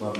は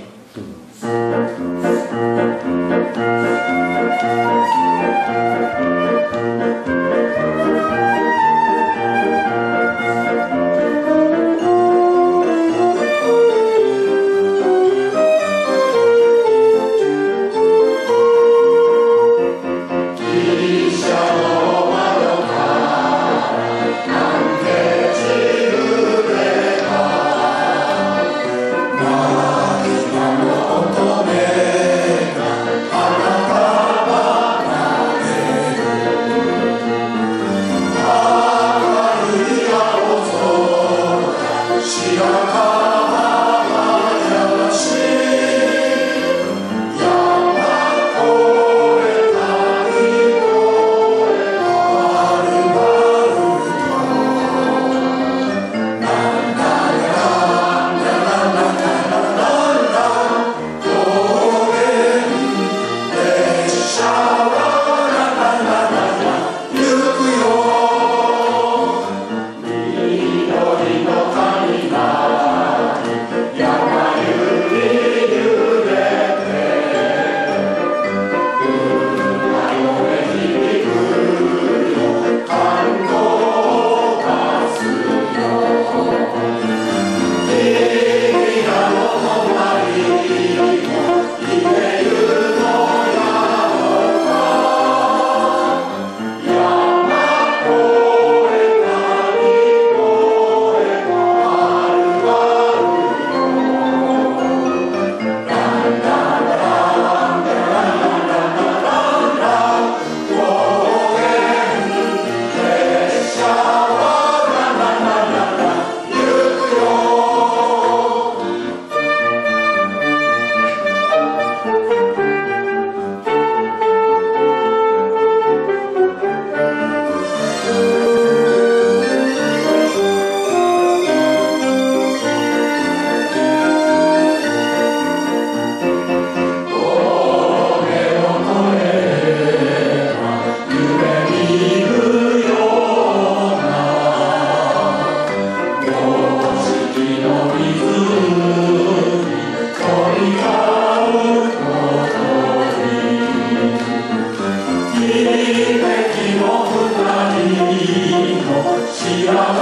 Shiva.